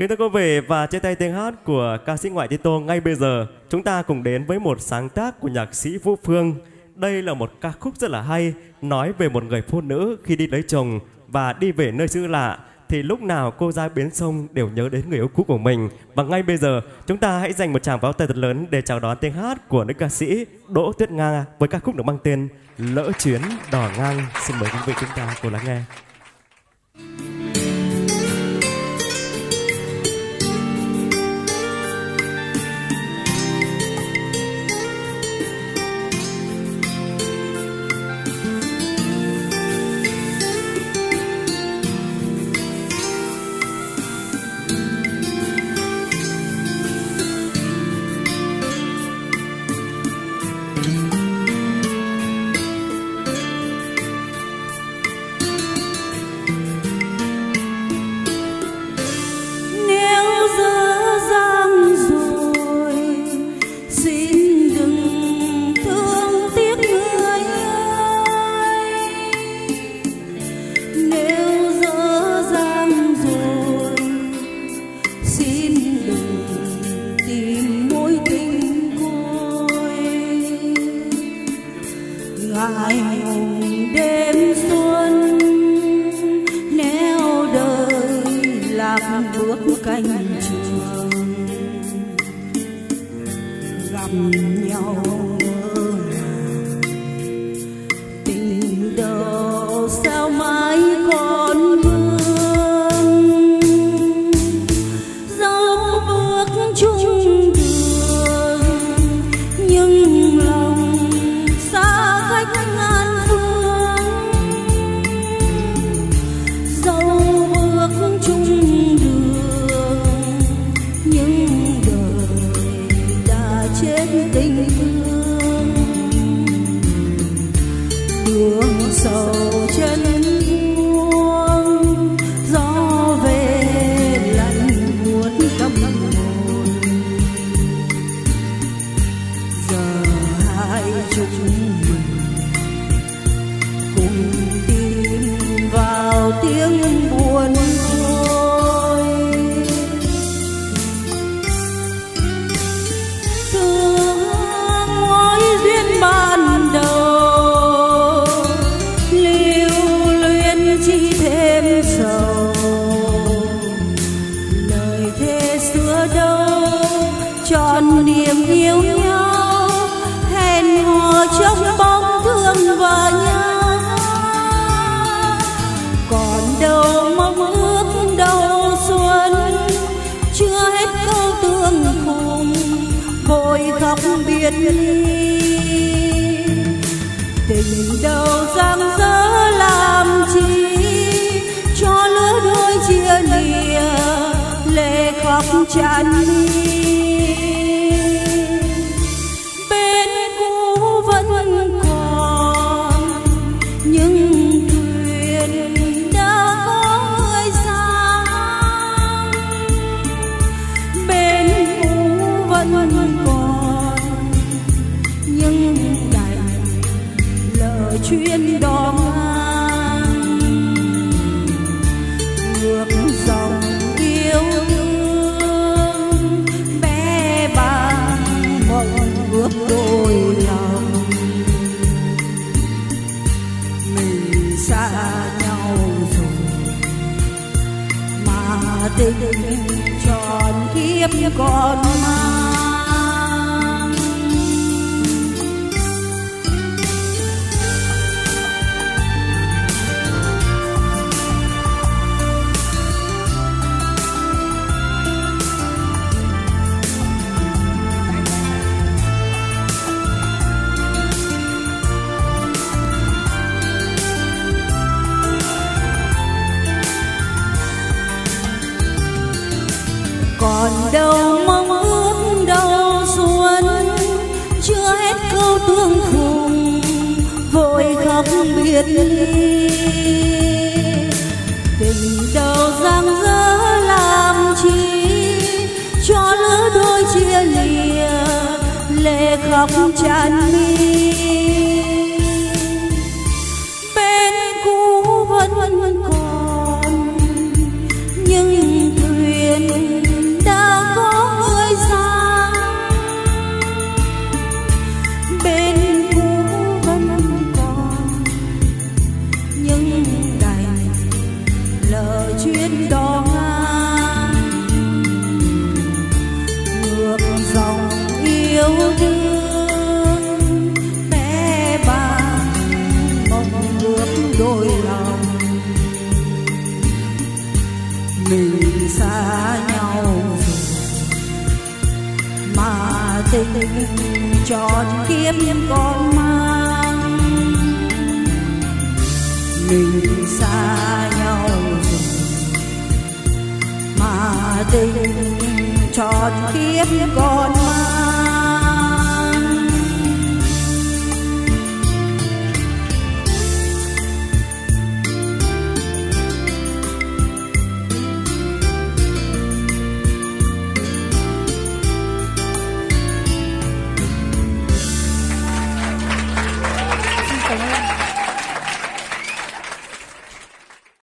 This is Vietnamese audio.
Kính thưa quý vị và trên tay tiếng hát của ca sĩ ngoại Tito ngay bây giờ, chúng ta cùng đến với một sáng tác của nhạc sĩ Vũ Phương. Đây là một ca khúc rất là hay, nói về một người phụ nữ khi đi lấy chồng và đi về nơi xứ lạ thì lúc nào cô ra bến sông đều nhớ đến người yêu cũ của mình. Và ngay bây giờ, chúng ta hãy dành một tràng pháo tay thật lớn để chào đón tiếng hát của nữ ca sĩ Đỗ Tuyết Nga với ca khúc được mang tên Lỡ chuyến đò ngang. Xin mời quý vị chúng ta cùng lắng nghe. Ngại ngùng đêm xuân neo đời làm bước cánh trường. Gặp nhau đường sầu chân buông gió về lạnh buốt tâm hồn. Giờ hai chúng không biết biệt ly tình đâu giang dở làm chi, cho lứa đôi chia lìa, lệ khóc tràn mi chuyến đò ngang. Ngược dòng yêu thương, bé bàng mộng ước đôi lòng. Mình xa nhau rồi, mà tình tròn kiếp còn mang còn đâu mong ước đâu xuân. Chưa hết câu tương khùng, vội khóc biệt ly. Tình đầu giang dở làm chi, cho lứa đôi chia lìa, lệ khóc tràn mi. Bên cũ vẫn tình tròn kiếp còn mang. Mình xa nhau rồi, mà tình tròn kiếp còn mang